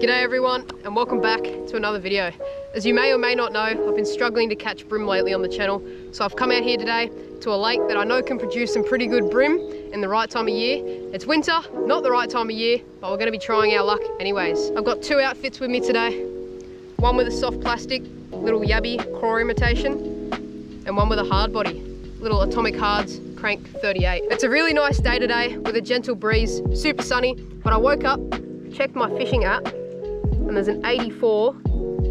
G'day everyone and welcome back to another video. As you may or may not know, I've been struggling to catch bream lately on the channel, so I've come out here today to a lake that I know can produce some pretty good bream in the right time of year. It's winter, not the right time of year, but we're gonna be trying our luck anyways. I've got two outfits with me today. One with a soft plastic, little Yabby craw imitation, and one with a hard body, little Atomic Hardz Crank 38. It's a really nice day today with a gentle breeze, super sunny, but I woke up, checked my fishing app, and there's an 84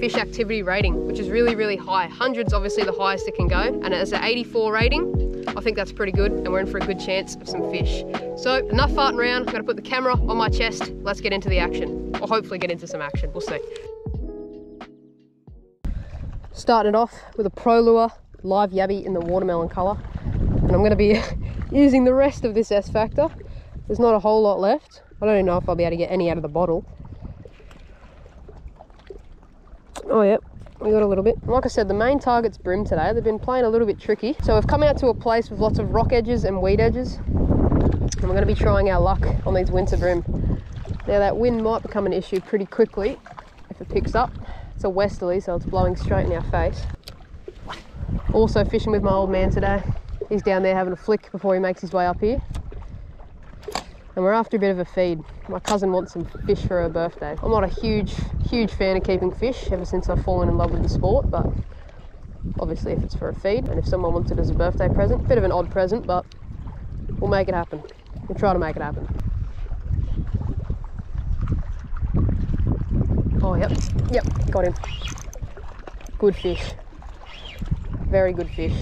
fish activity rating, which is really, really high. Hundreds obviously the highest it can go, and as an 84 rating, I think that's pretty good, and we're in for a good chance of some fish. So enough farting around, I'm gonna put the camera on my chest, let's get into the action, or hopefully get into some action, we'll see. Starting it off with a Pro Lure live yabby in the watermelon colour, and I'm gonna be using the rest of this S Factor. There's not a whole lot left. I don't even know if I'll be able to get any out of the bottle. Oh, yep, we got a little bit. Like I said, the main target's bream today. They've been playing a little bit tricky. So we've come out to a place with lots of rock edges and weed edges. And we're gonna be trying our luck on these winter bream. Now that wind might become an issue pretty quickly if it picks up. It's a westerly, so it's blowing straight in our face. Also fishing with my old man today. He's down there having a flick before he makes his way up here and we're after a bit of a feed. My cousin wants some fish for her birthday. I'm not a huge, huge fan of keeping fish ever since I've fallen in love with the sport, but obviously if it's for a feed and if someone wants it as a birthday present, bit of an odd present, but we'll make it happen. We'll try to make it happen. Oh, yep, yep, got him. Good fish. Very good fish.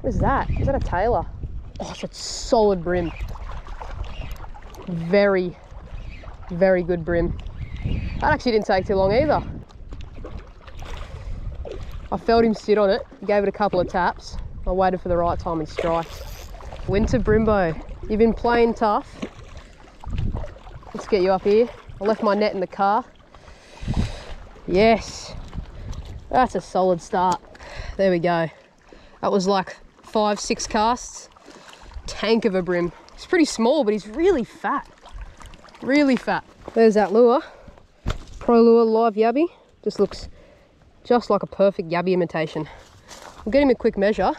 What is that? Is that a tailor? Oh, it's a solid bream very, very good bream. That actually didn't take too long either. I felt him sit on it, gave it a couple of taps. I waited for the right time and strike. Winter Brimbo, you've been playing tough. Let's get you up here. I left my net in the car. Yes, that's a solid start. There we go. That was like five, six casts. Tank of a bream. He's pretty small, but he's really fat. Really fat. There's that lure. Pro Lure Live Yabby. Just looks just like a perfect Yabby imitation. I'll get him a quick measure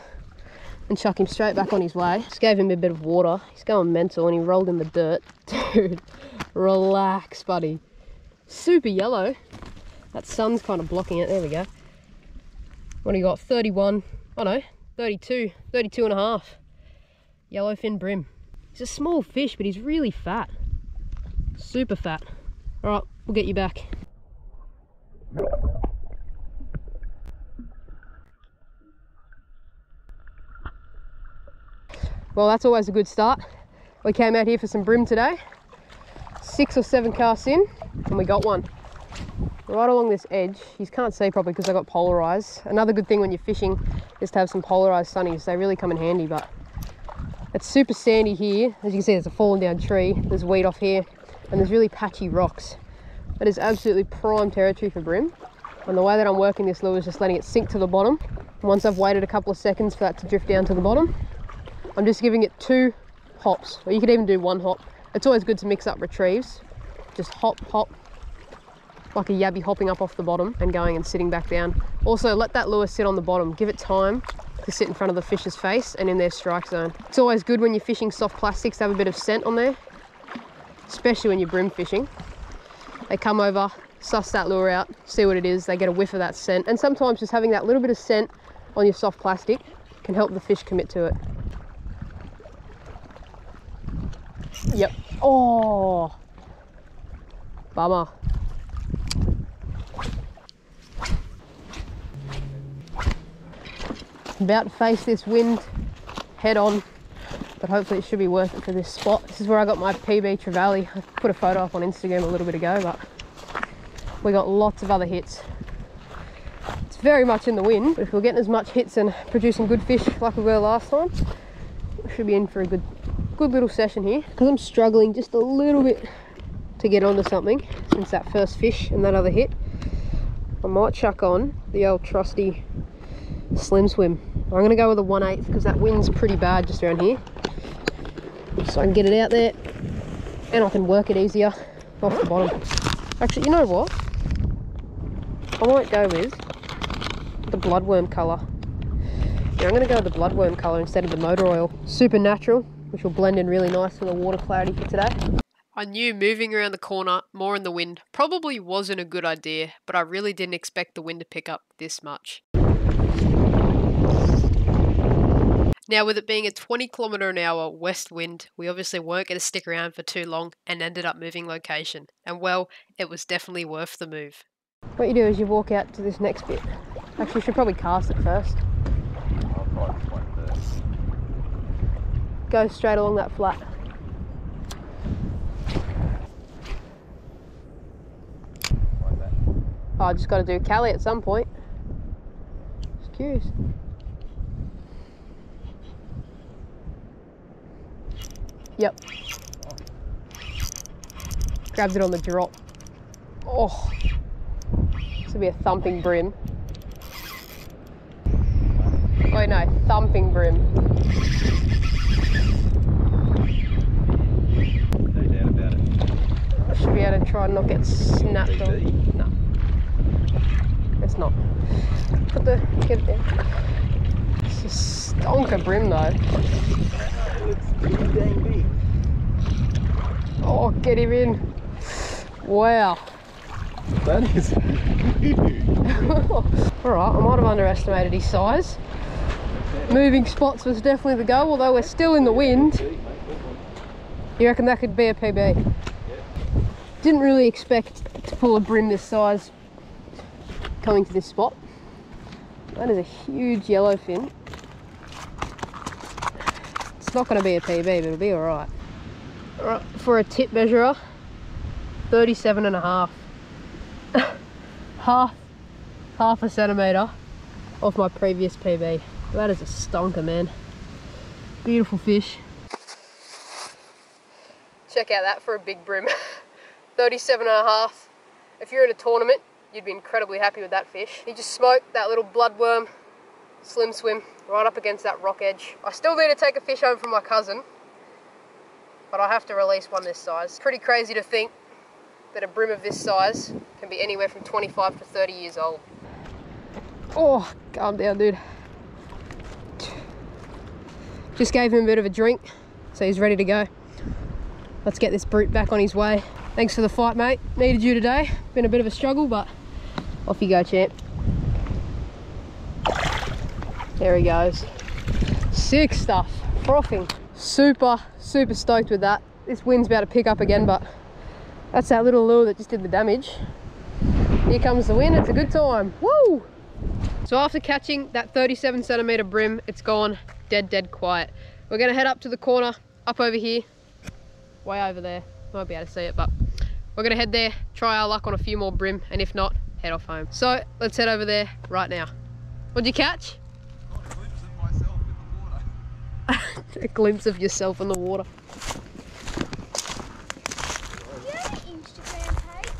and chuck him straight back on his way. Just gave him a bit of water. He's going mental and he rolled in the dirt. Dude, relax, buddy. Super yellow. That sun's kind of blocking it. There we go. What do you got? 31, oh no, 32, 32 and a half. Yellowfin bream. He's a small fish, but he's really fat. Super fat. All right, we'll get you back. Well, that's always a good start. We came out here for some bream today. Six or seven casts in, and we got one. Right along this edge, you can't see properly because I got polarized. Another good thing when you're fishing is to have some polarized sunnies. They really come in handy, but it's super sandy here. As you can see, there's a fallen down tree. There's weed off here and there's really patchy rocks. It is absolutely prime territory for bream. And the way that I'm working this lure is just letting it sink to the bottom. once I've waited a couple of seconds for that to drift down to the bottom, I'm just giving it two hops, or you could even do one hop. It's always good to mix up retrieves. Just hop, hop, like a yabby hopping up off the bottom and going and sitting back down. Also, let that lure sit on the bottom. Give it time to sit in front of the fish's face and in their strike zone. It's always good when you're fishing soft plastics to have a bit of scent on there, especially when you're bream fishing. They come over, suss that lure out, see what it is, they get a whiff of that scent. And sometimes just having that little bit of scent on your soft plastic can help the fish commit to it. Yep. Oh, bummer. About to face this wind head on but hopefully it should be worth it for this spot. This is where i got my pb trevally. I put a photo up on instagram a little bit ago but we got lots of other hits. It's very much in the wind but if we're getting as much hits and producing good fish like we were last time we should be in for a good good little session here. Because i'm struggling just a little bit to get onto something since that first fish and that other hit. I might chuck on the old trusty slim swim. I'm gonna go with a 1 8 because that wind's pretty bad just around here. So I can get it out there and I can work it easier off the bottom. Actually, you know what? I might go with the bloodworm colour. Yeah, I'm going to go with the bloodworm colour instead of the motor oil. Super natural, which will blend in really nice with the water clarity for today. I knew moving around the corner more in the wind probably wasn't a good idea, but I really didn't expect the wind to pick up this much. Now, with it being a 20 kilometre an hour west wind, we obviously weren't going to stick around for too long and ended up moving location. And well, it was definitely worth the move. What you do is you walk out to this next bit. Actually, you should probably cast it first. Go straight along that flat. Oh, I just got to do Cali at some point. Just Yep. Grabs it on the drop. Oh, this will be a thumping bream. Oh no, thumping bream. No doubt about it. I should be able to try and not get snapped on. No. It's not. Put the, get it there. It's a stonker brim though. It looks pretty dang big. Oh, get him in. Wow. That is huge. Alright, I might have underestimated his size. Moving spots was definitely the goal, although we're still in the wind. You reckon that could be a PB? Didn't really expect to pull a bream this size coming to this spot. That is a huge yellowfin. It's not going to be a PB, but it'll be alright. Alright, for a tip measurer, 37 and a half. half, half a centimetre off my previous PB. That is a stonker, man. Beautiful fish. Check out that for a big bream. 37 and a half. If you're in a tournament, you'd be incredibly happy with that fish. He just smoked that little bloodworm slim swim right up against that rock edge. I still need to take a fish home from my cousin, but I have to release one this size. Pretty crazy to think that a bream of this size can be anywhere from 25 to 30 years old. Oh, calm down, dude. Just gave him a bit of a drink, so he's ready to go. Let's get this brute back on his way. Thanks for the fight, mate. Needed you today. Been a bit of a struggle, but off you go, champ. There he goes. Sick stuff. Frothing. Super, super stoked with that. This wind's about to pick up again, but that's that little lure that just did the damage. Here comes the wind. It's a good time. Woo! So after catching that 37 centimeter bream, it's gone dead, dead quiet. We're gonna head up to the corner, up over here, way over there. Might be able to see it, but we're gonna head there, try our luck on a few more bream, and if not, head off home. So let's head over there right now. What'd you catch? a glimpse of yourself in the water. Do you have an Instagram page?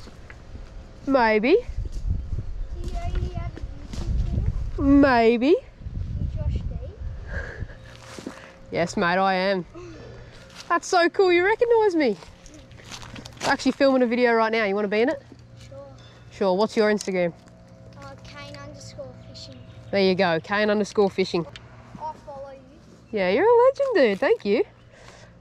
Maybe, Do you already have a YouTube channel? maybe. You Josh D? Yes, mate, I am. That's so cool. You recognise me. I'm actually filming a video right now. You want to be in it? Sure. Sure. What's your Instagram? Uh, Kane underscore fishing. There you go. Kane underscore fishing. I follow you. Yeah, you're a legend, dude. Thank you.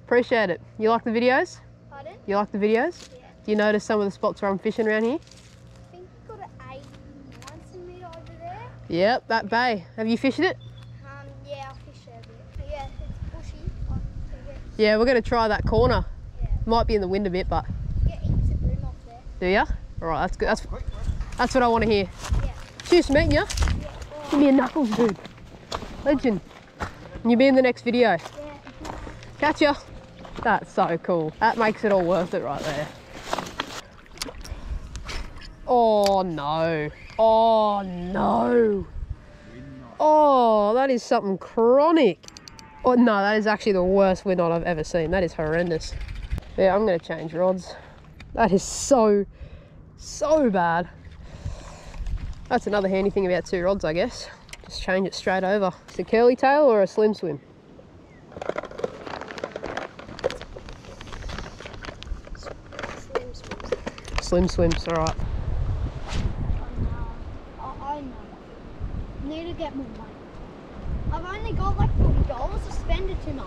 Appreciate it. You like the videos? Pardon? You like the videos? Yeah. Do you notice some of the spots where I'm fishing around here? I think you got an 89 centimetre over there. Yep, that bay. Have you fished it? Um, yeah, I fished there a bit. Yeah, it's bushy. I can get, Yeah, we're going to try that corner. yeah, Might be in the wind a bit, but get heaps of bream off there. do ya? All right, that's good. That's, that's what I want to hear. Yeah. Cheers, meeting ya. Yeah. Give me a knuckles, dude. Legend. You'll be in the next video. yeah. Catch ya. That's so cool. That makes it all worth it right there. Oh no. Oh no. Oh, that is something chronic. Oh no, that is actually the worst wind knot I've ever seen. That is horrendous. Yeah, I'm gonna change rods. That is so, so bad. That's another handy thing about two rods, I guess. Just change it straight over. It's a curly tail or a slim swim? Slim swims. Slim swims, all right. I, I know. Need to get more money. I've only got like forty dollars to spend it too much.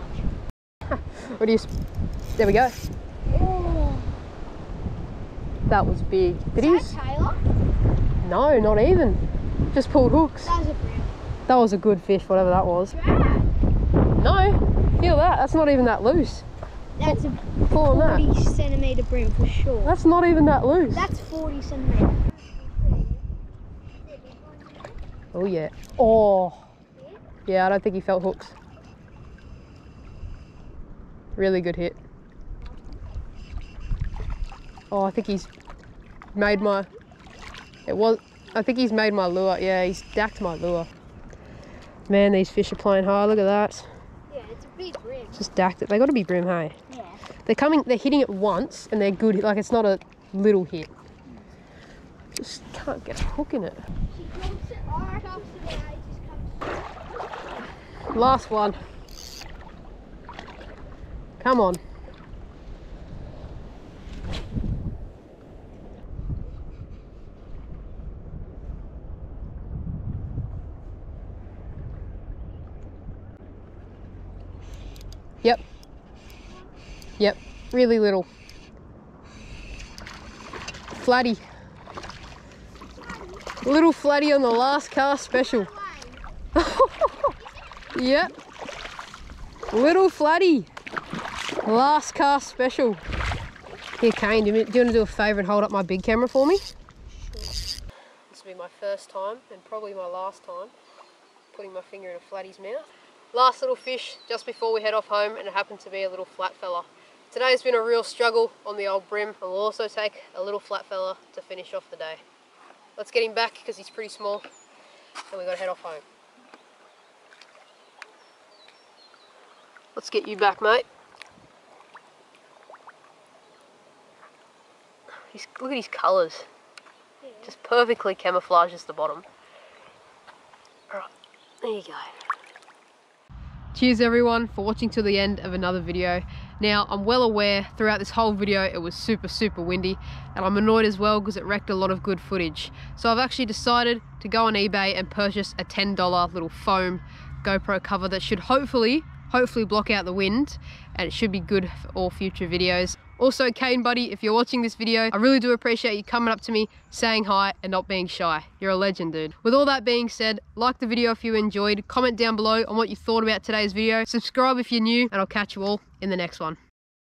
What do you? There we go. Oh, That was big. Did he? is s- that tailor? No, not even. Just pulled hooks. That was a bream. That was a good fish, whatever that was. No, feel that. That's not even that loose. That's a Pull on that. forty centimeter bream for sure. That's not even that loose. That's forty centimeter. Oh yeah. Oh. Yeah, I don't think he felt hooks. Really good hit. Oh, I think he's made my. It was. I think he's made my lure. Yeah, he's dacked my lure. Man, these fish are playing high. Look at that. Yeah, it's a big bream. Just dacked it. They got to be bream, hey. Yeah. They're coming. They're hitting it once, and they're good. Like it's not a little hit. Just can't get a hook in it. She it right after the just comes. Last one. Come on. Yep. Yep. Really little. Flatty. Little flatty on the last cast special. Yep. Little flatty. Last cast special. Here, Kane, do you, do you want to do a favour and hold up my big camera for me? This will be my first time and probably my last time putting my finger in a flatty's mouth. Last little fish just before we head off home and it happened to be a little flat fella. Today's been a real struggle on the old bream we'll also take a little flat fella to finish off the day. Let's get him back because he's pretty small and we got to head off home. Let's get you back, mate. He's, look at his colours. Just perfectly camouflages the bottom. Alright, there you go. Cheers everyone for watching till the end of another video. Now, I'm well aware throughout this whole video it was super, super windy and I'm annoyed as well because it wrecked a lot of good footage. So I've actually decided to go on eBay and purchase a $10 little foam GoPro cover that should hopefully, hopefully block out the wind and it should be good for all future videos. Also, Kane Buddy, if you're watching this video, I really do appreciate you coming up to me, saying hi, and not being shy. You're a legend, dude. With all that being said, like the video if you enjoyed, comment down below on what you thought about today's video, subscribe if you're new, and I'll catch you all in the next one.